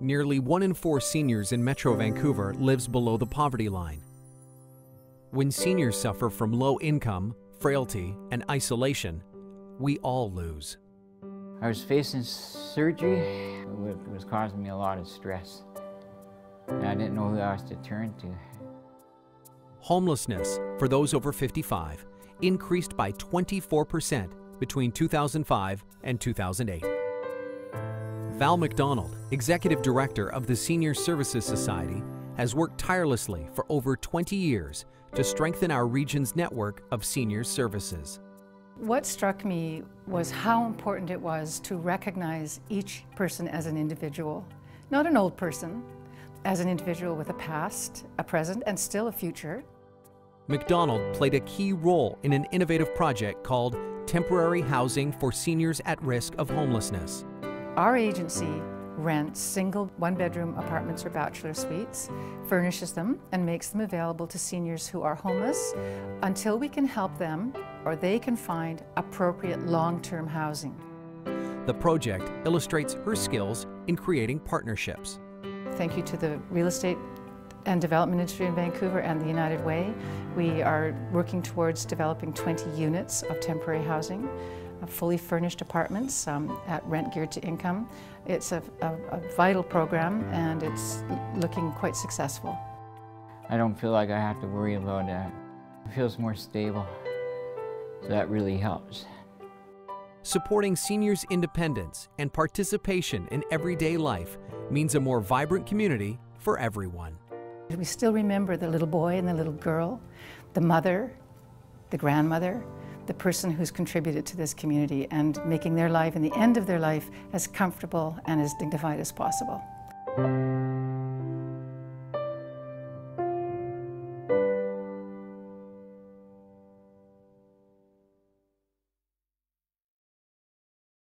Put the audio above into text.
nearly one in four seniors in Metro Vancouver lives below the poverty line. When seniors suffer from low income, frailty, and isolation, we all lose. I was facing surgery. It was causing me a lot of stress. And I didn't know who else to turn to. Homelessness for those over 55 increased by 24% between 2005 and 2008. Val McDonald, Executive Director of the Senior Services Society, has worked tirelessly for over 20 years to strengthen our region's network of senior services. What struck me was how important it was to recognize each person as an individual, not an old person, as an individual with a past, a present, and still a future. McDonald played a key role in an innovative project called Temporary Housing for Seniors at Risk of Homelessness. Our agency rents single one-bedroom apartments or bachelor suites, furnishes them, and makes them available to seniors who are homeless until we can help them or they can find appropriate long-term housing. The project illustrates her skills in creating partnerships. Thank you to the real estate and development industry in Vancouver and the United Way. We are working towards developing 20 units of temporary housing fully furnished apartments um, at rent geared to income. It's a, a, a vital program and it's looking quite successful. I don't feel like I have to worry about that. It feels more stable, so that really helps. Supporting seniors' independence and participation in everyday life means a more vibrant community for everyone. We still remember the little boy and the little girl, the mother, the grandmother, the person who's contributed to this community and making their life and the end of their life as comfortable and as dignified as possible.